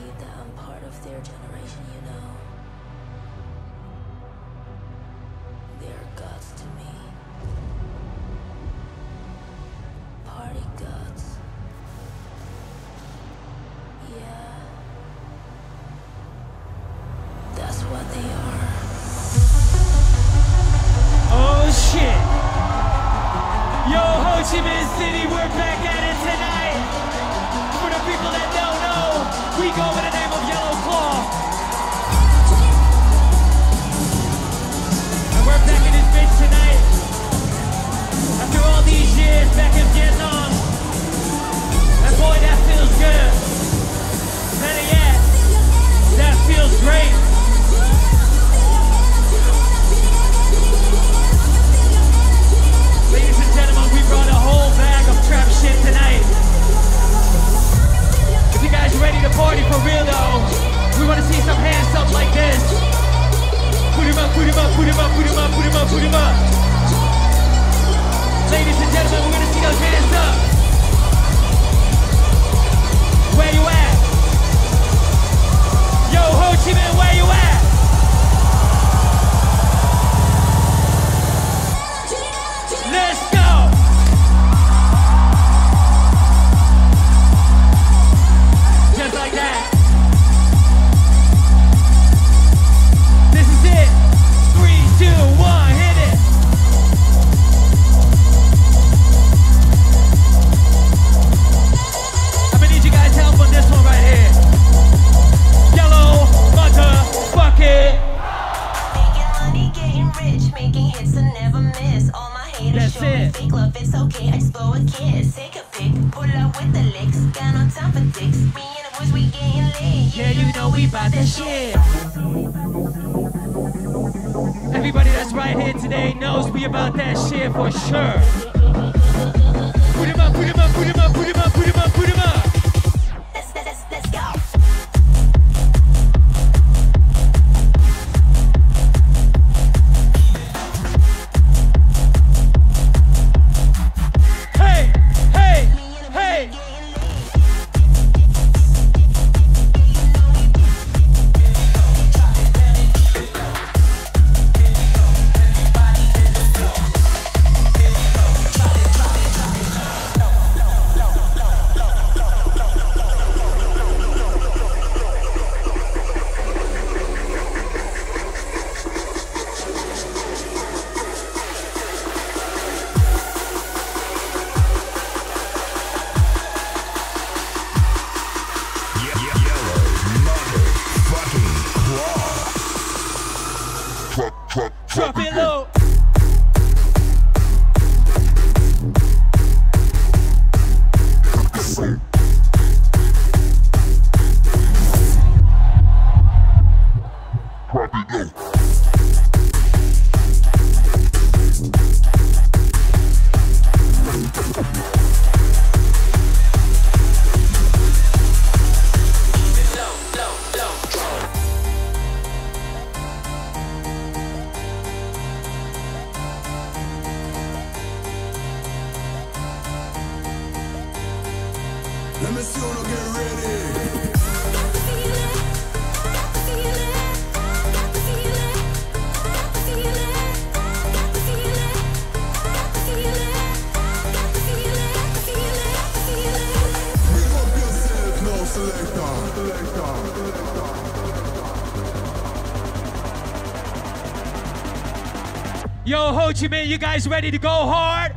that I'm part of their generation. you. You guys ready to go hard?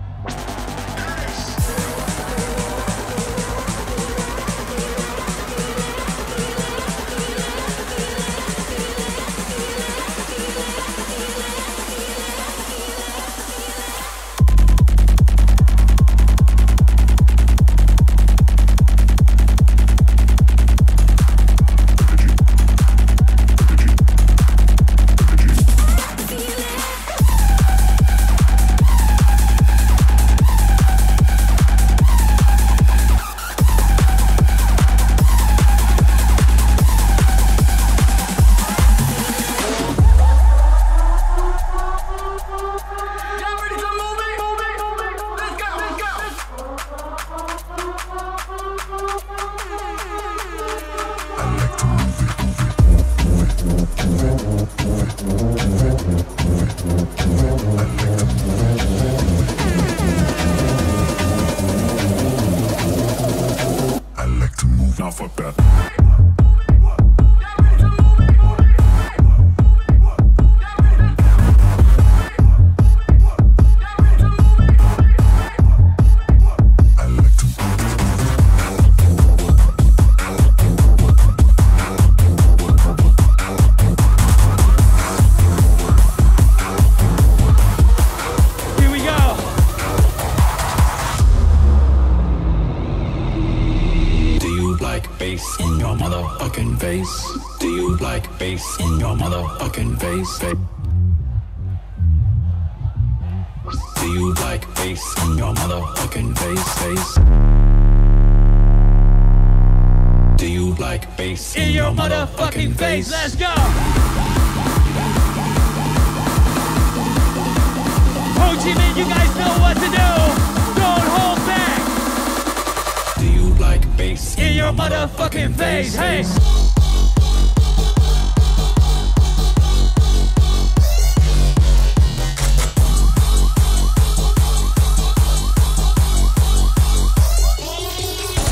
days, hey!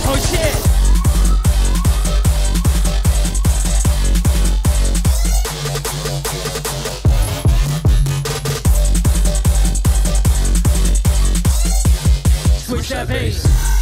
Oh, Switch that bass.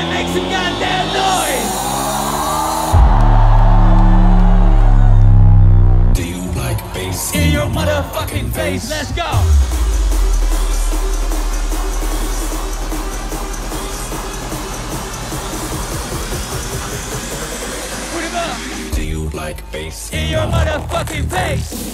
some goddamn noise! Do you like bass? In your motherfucking face! Let's go! Do you like bass? In your motherfucking face!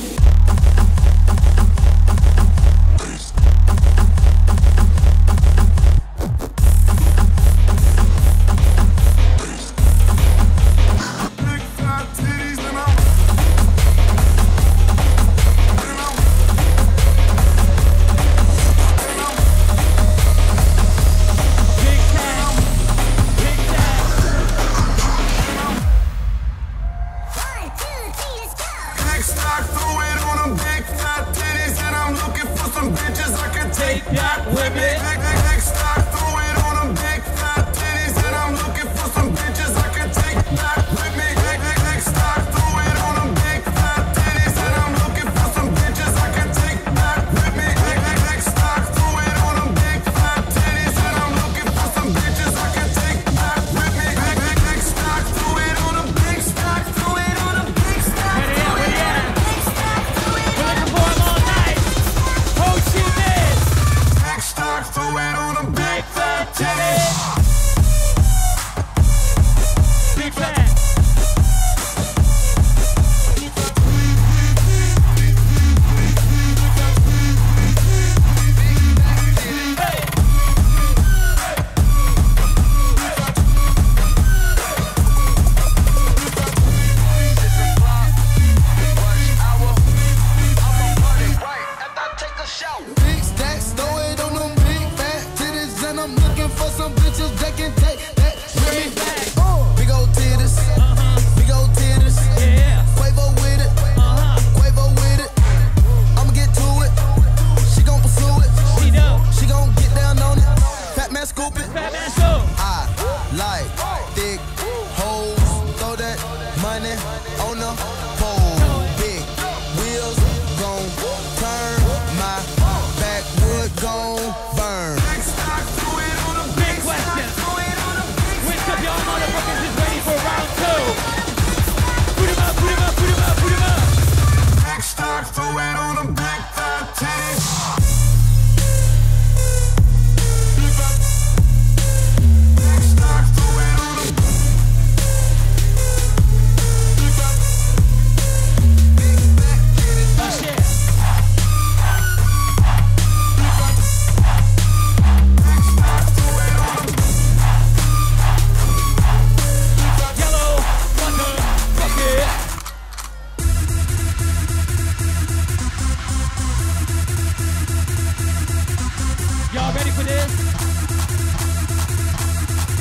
this.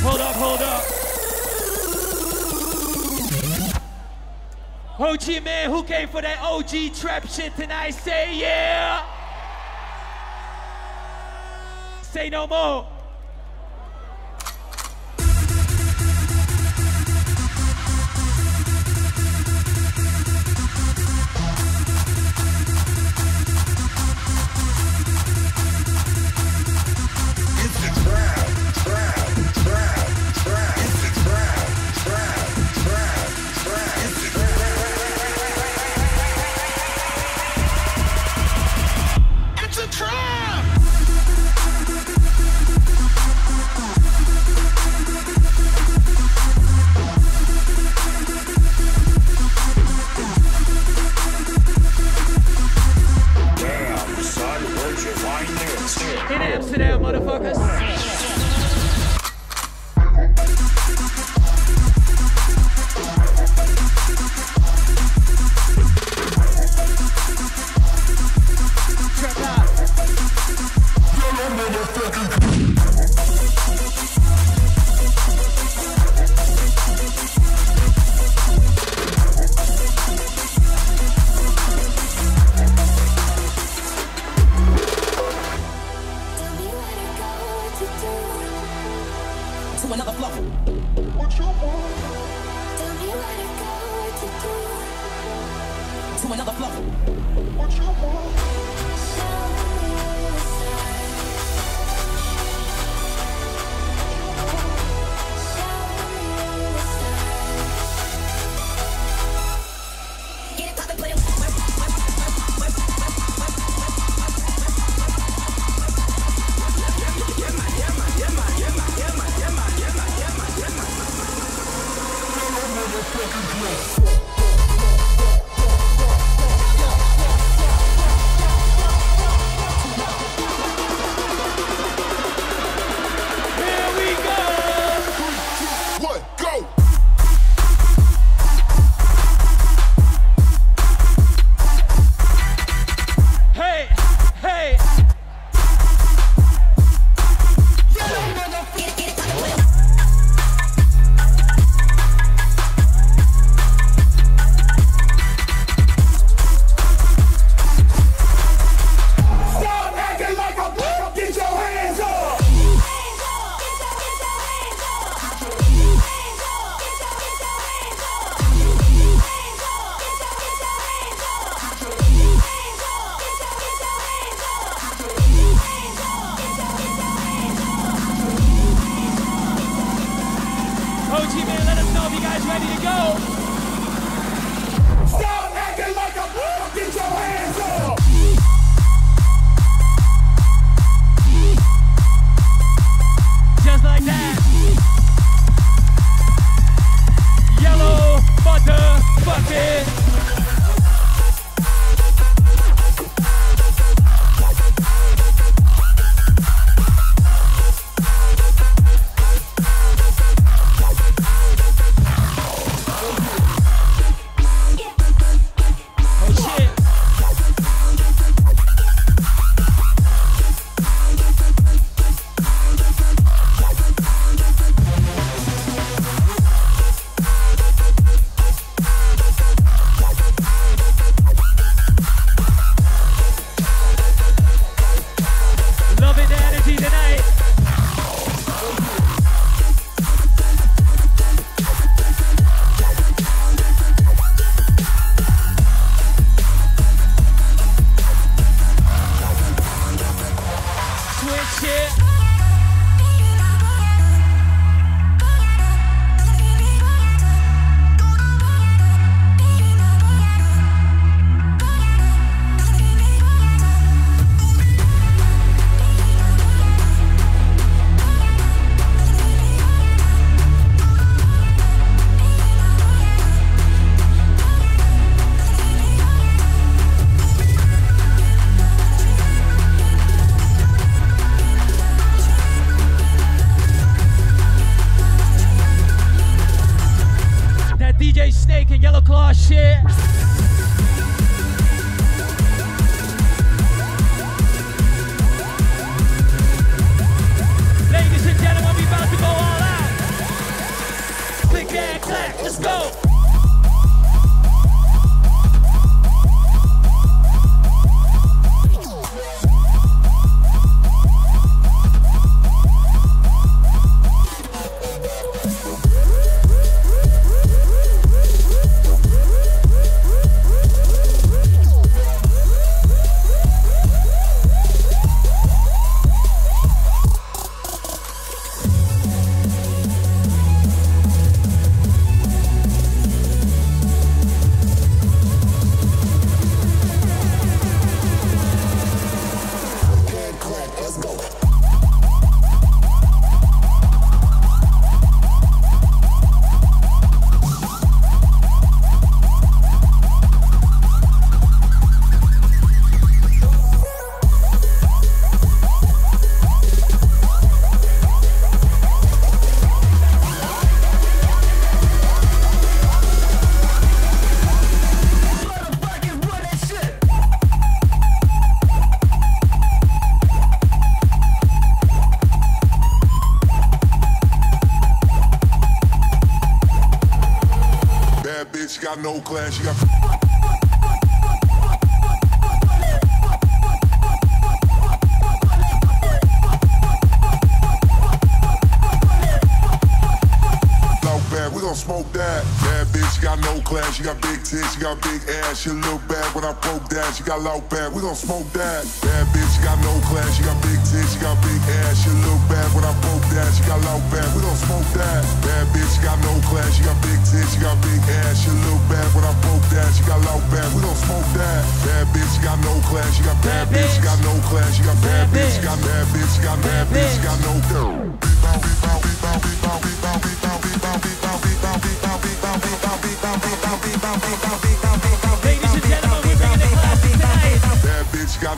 Hold up, hold up. OG man, who came for that OG trap shit tonight? Say yeah. Say no more. motherfuckers. No class. you got. Smoke that. Bad bitch, she got no class. She got big tits, she got big ass. She look bad when I poke that. She got loud bad, we gon' smoke that. Bad bitch, she got no class. She got big tits, she got big ass. She look bad when I poke that. She got loud bad, we gon' smoke that. Bad bitch, she got no class. She got big tits, she got big ass. She look bad when I poke that. She got loud bad, we gon' smoke that. Bad bitch, she got no class. She got bad bitch, she got no class. She got bad bitch, she got bad bitch, she got bad bitch, she got no. Ladies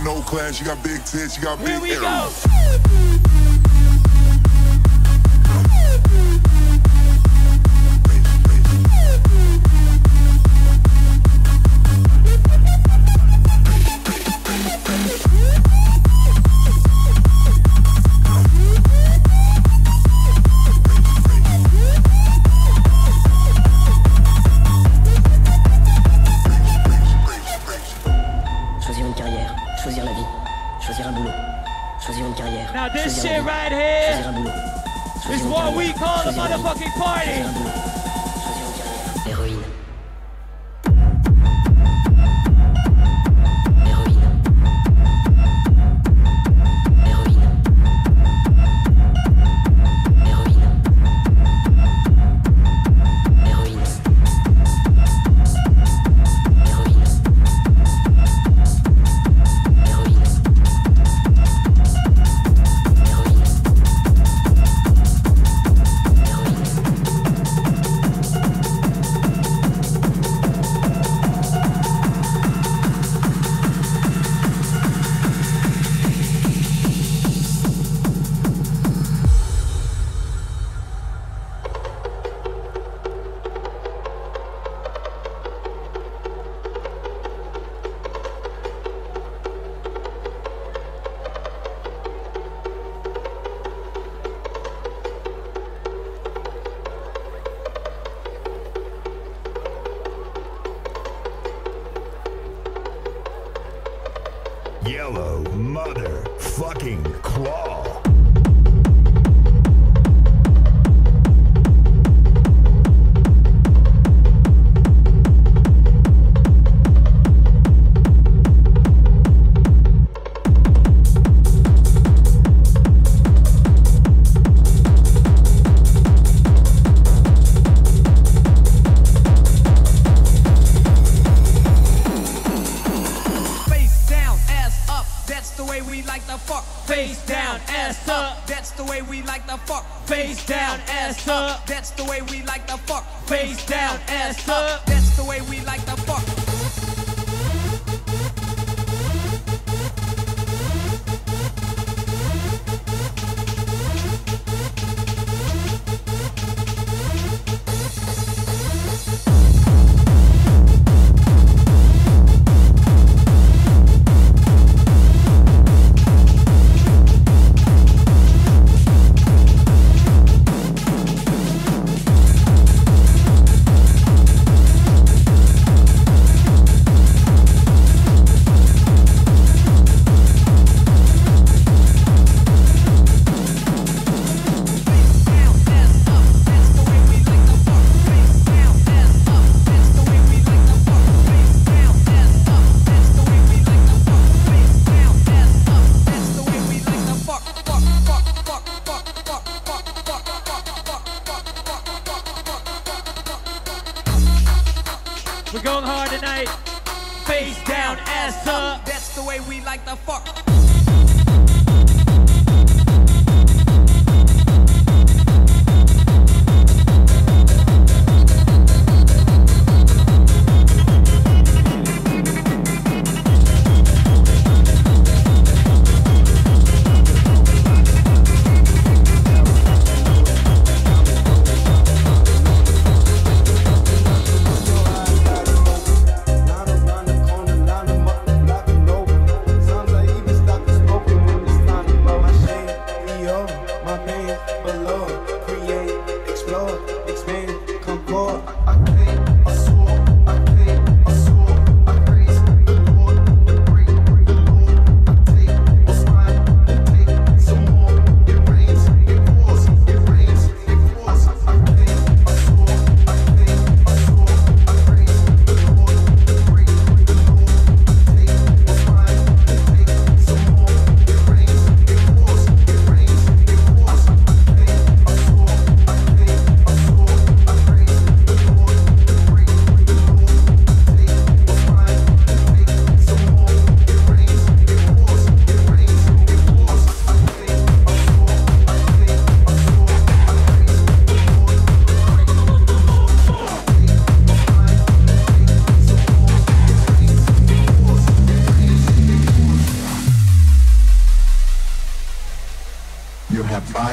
no class. you got big tits, you got Here big we go.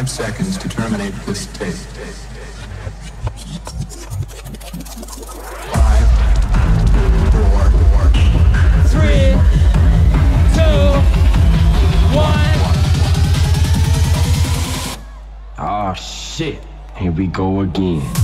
Five seconds to terminate this tape. Five, four, Three, two, one. Oh shit. Here we go again.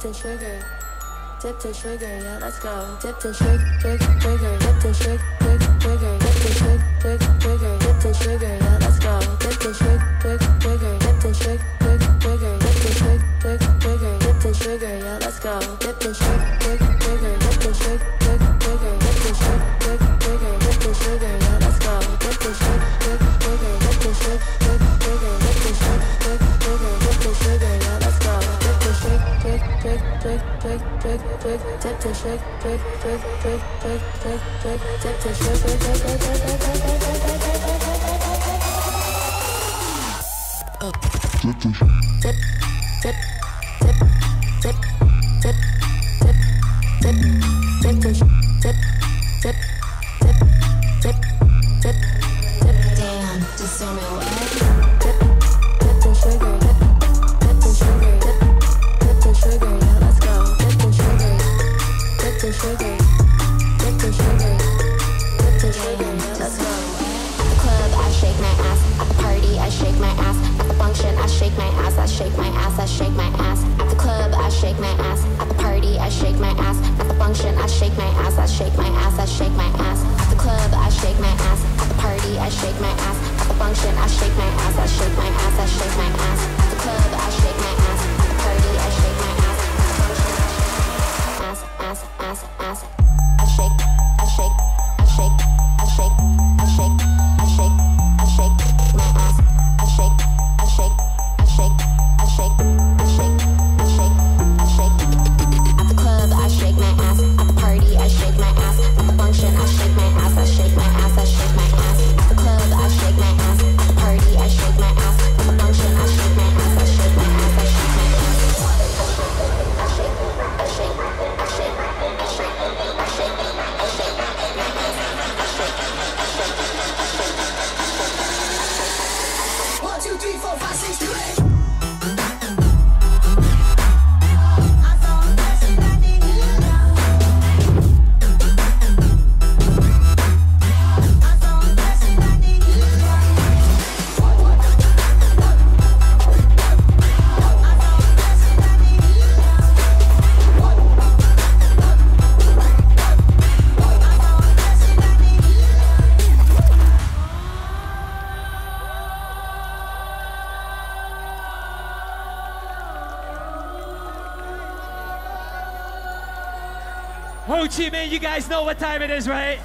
dipped in sugar, dipped in sugar, yeah, let's go. Dipped in sugar, sugar, sugar, dipped in sugar. Ho Chi Minh, you guys know what time it is, right?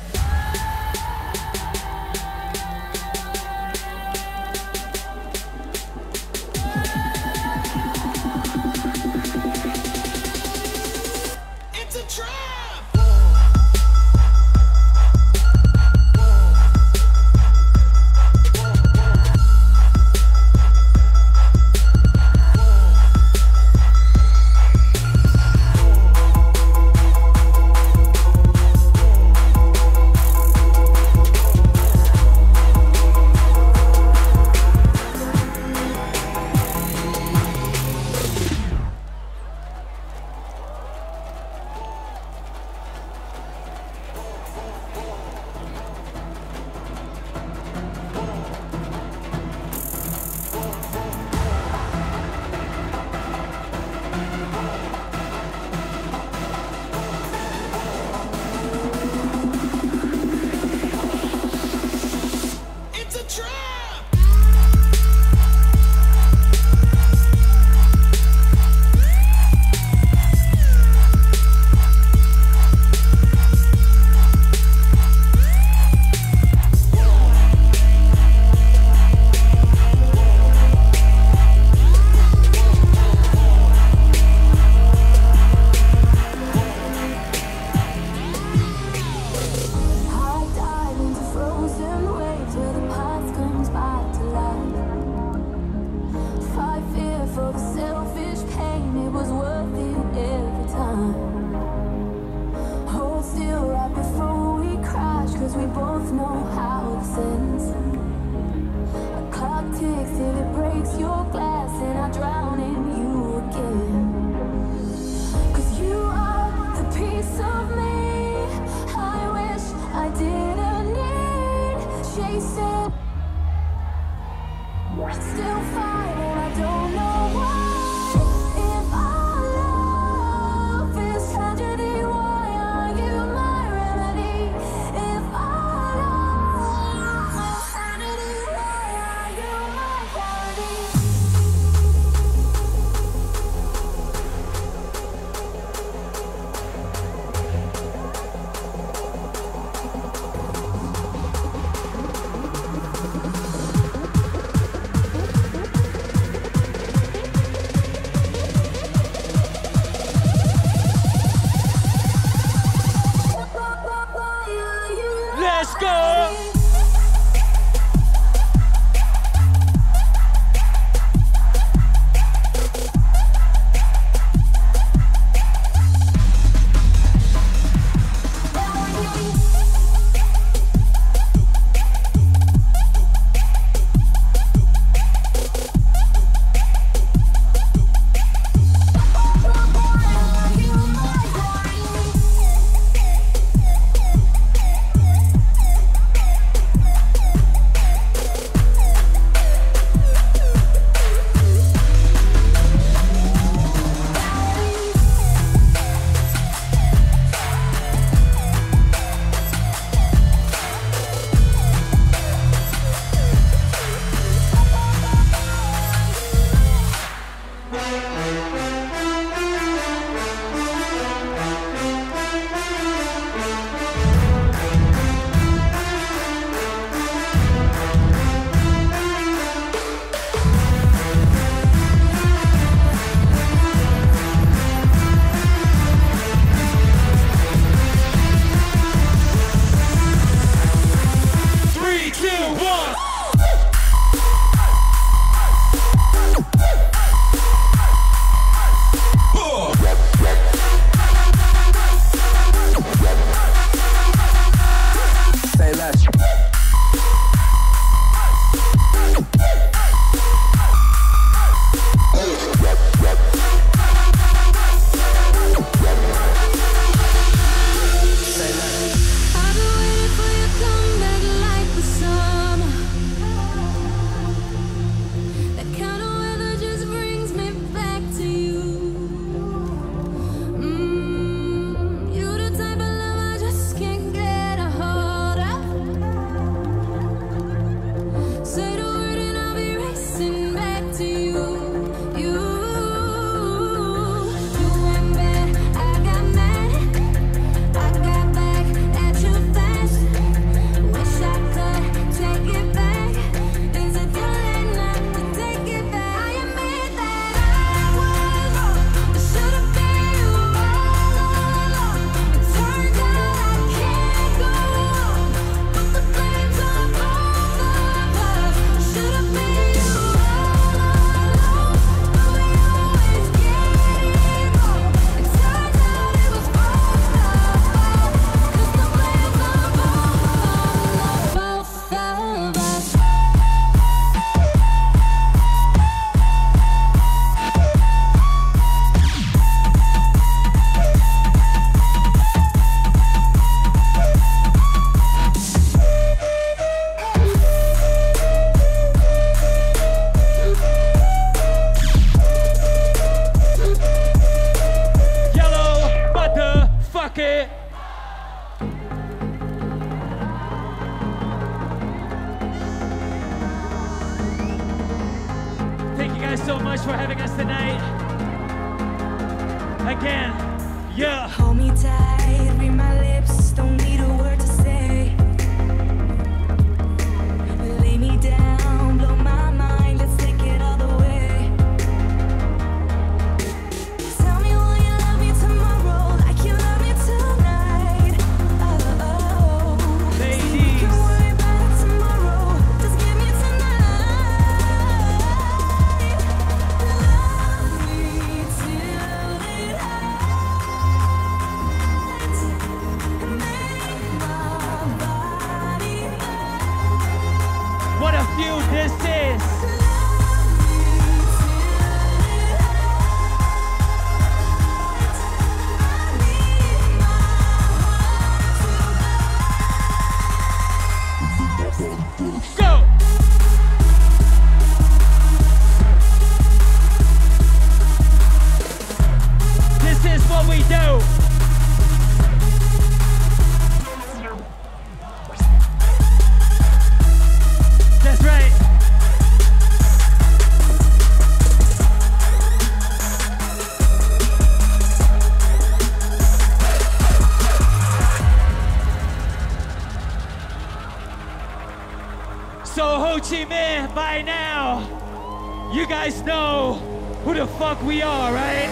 Fuck we are, right?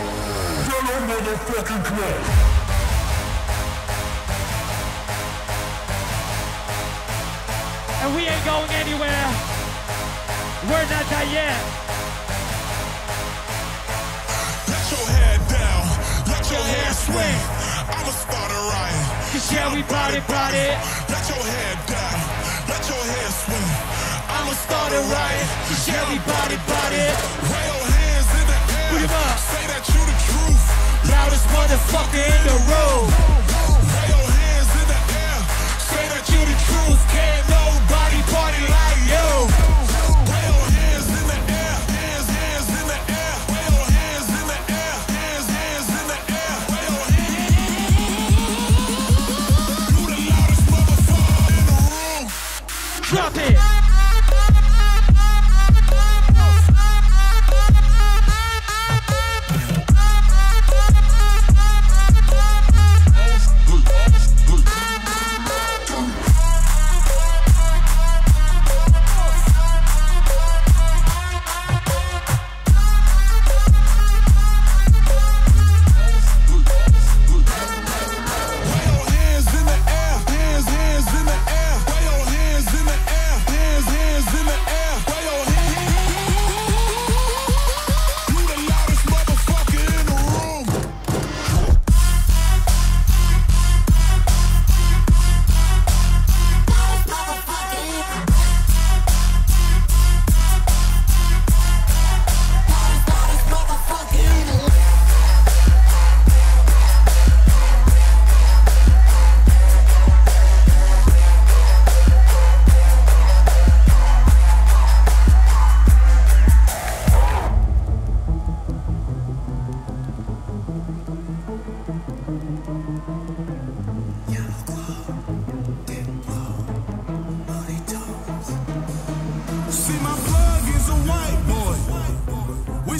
And we ain't going anywhere. We're not that yet. Let your head down, let your hair swing. I'ma start a riot. Cause yeah, we it, bout it. Let your head down, let your hair swing. I'ma start a riot. Cause yeah, we it, bout it. Up. Say that you the truth. Loudest motherfucker in the room. Wave your hands in the air. Say that you the truth. Can't nobody party like you.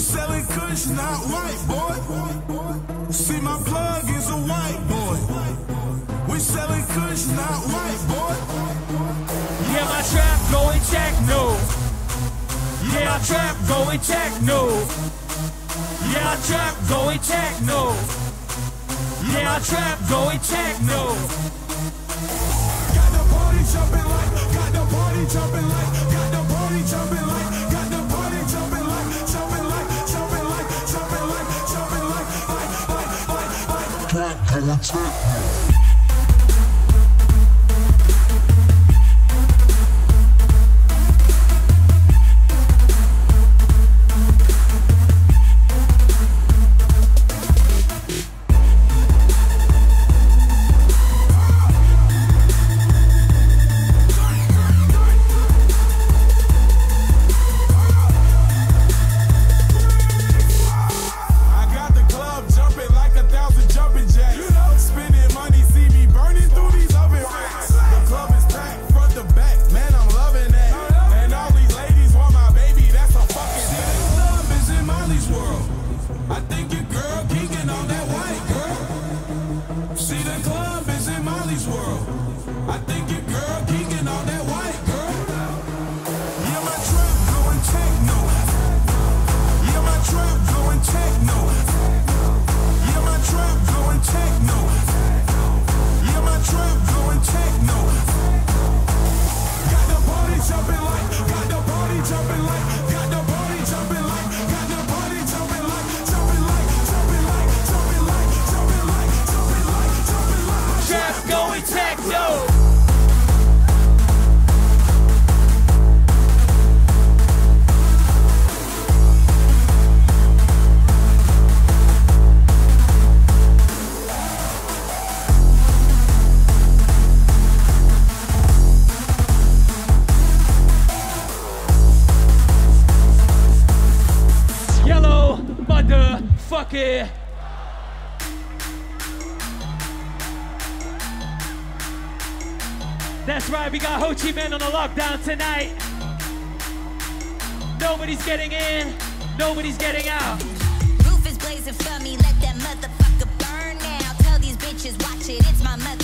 Selling kush, not white boy. See, my plug is a white boy. We selling kush, not white boy. Yeah, my trap going techno. Yeah, our trap going techno. Yeah, our trap going techno. Yeah, our trap going techno. Got the party jumping like, got the party jumping like, like, like. Gucci man on a lockdown tonight. Nobody's getting in, nobody's getting out. Roof is blazing for me, let that motherfucker burn now. Tell these bitches, watch it, it's my mother.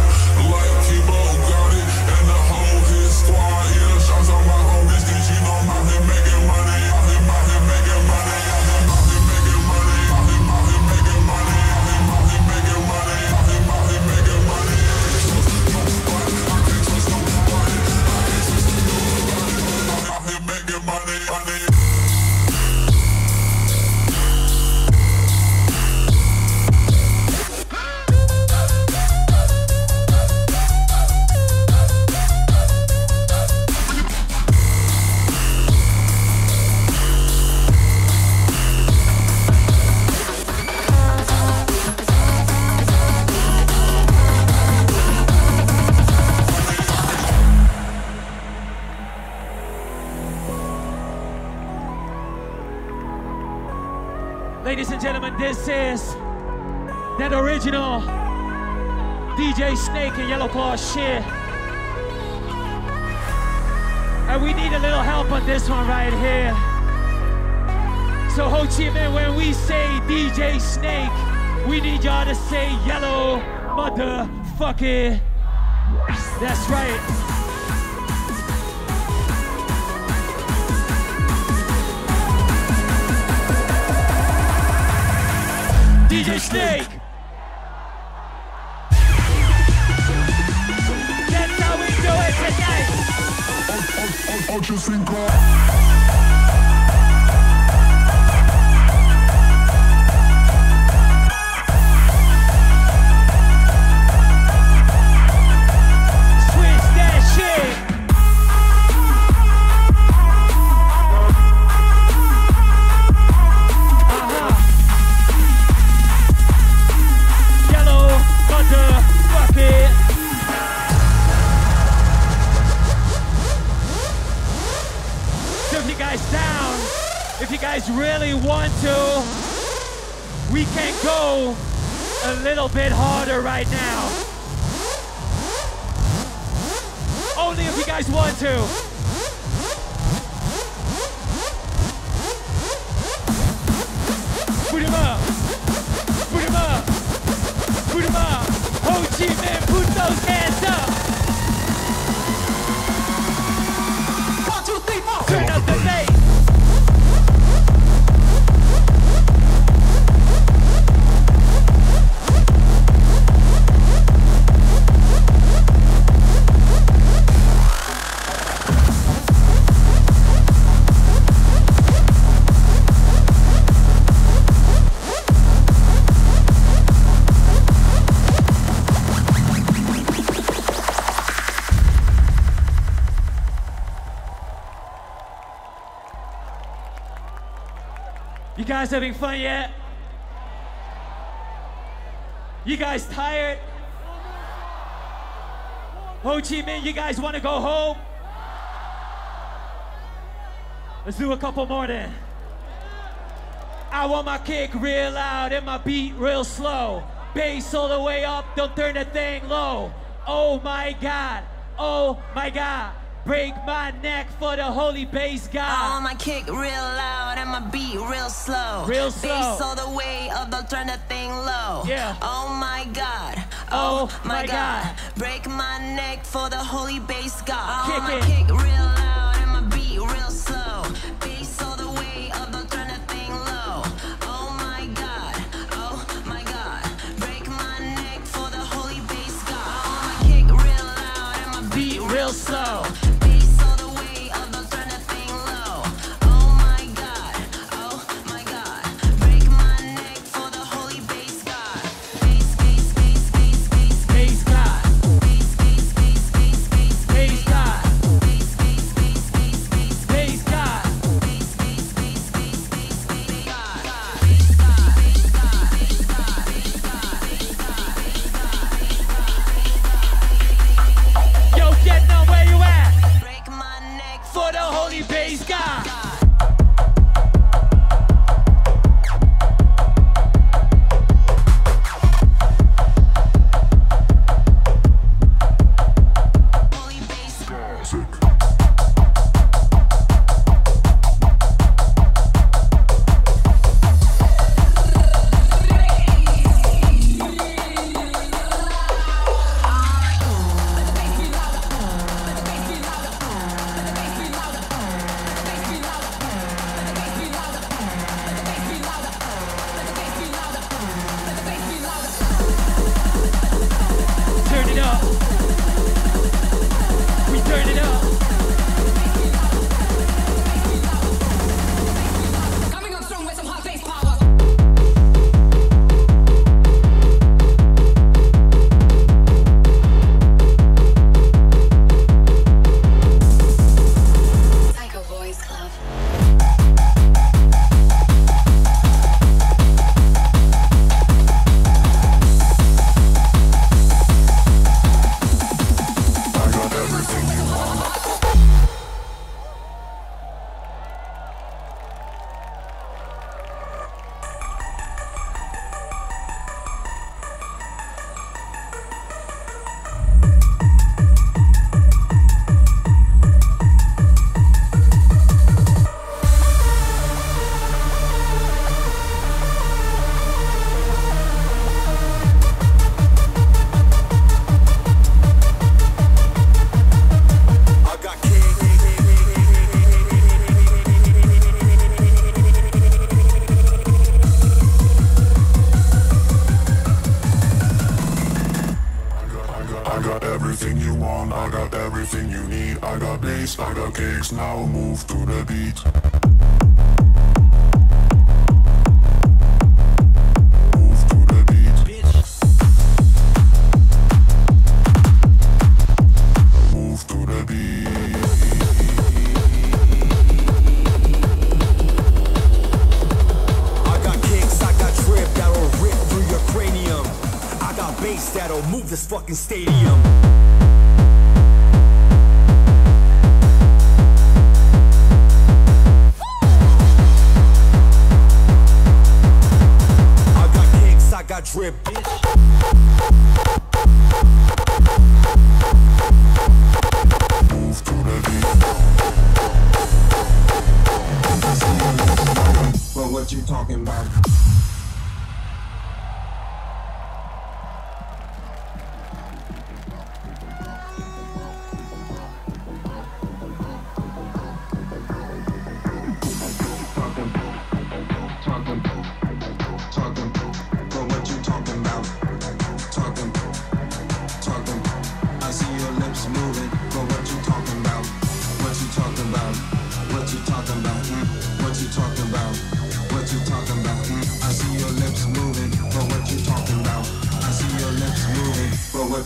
says that original DJ Snake and Yellow Claw shit. And we need a little help on this one right here. So Ho Chi Minh, when we say DJ Snake, we need y'all to say yellow motherfucker. That's right. DJ Snake. That's how we do it tonight. Ultra Synchro. Right now. Only if you guys want to. Guys having fun yet? You guys tired? Ho Chi Minh, you guys want to go home? Let's do a couple more then. I want my kick real loud and my beat real slow. Bass all the way up, don't turn the thing low. Oh my god, oh my god. Break my neck for the holy bass god. want my kick real loud and my beat real slow. Real slow. Bass all the way up, don't turn the thing low. Yeah. Oh my god. Oh, oh my my god. God. Break my neck for the holy bass god. I Kick want my it. kick real loud and my beat real slow. Fucking stadium.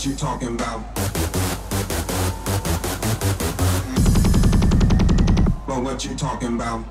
what you talking about. But what you talking about?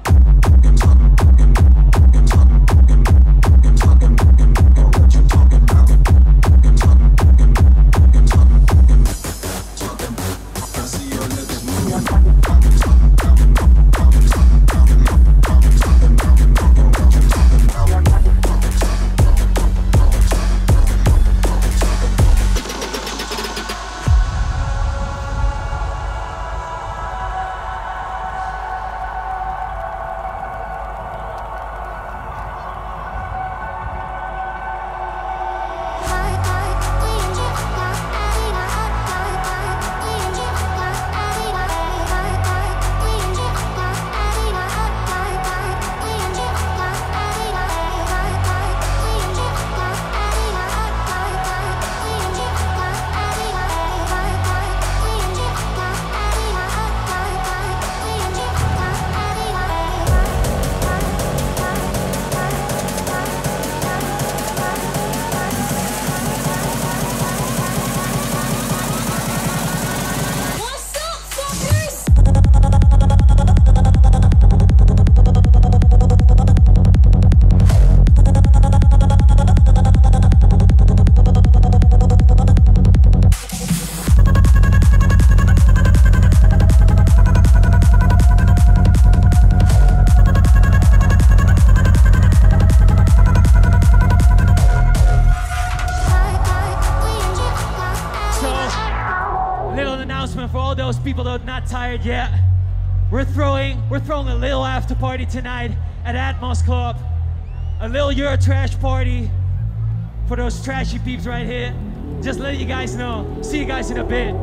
tired yet. We're throwing, we're throwing a little after party tonight at Atmos Club. A little Euro trash party for those trashy peeps right here. Just let you guys know. See you guys in a bit.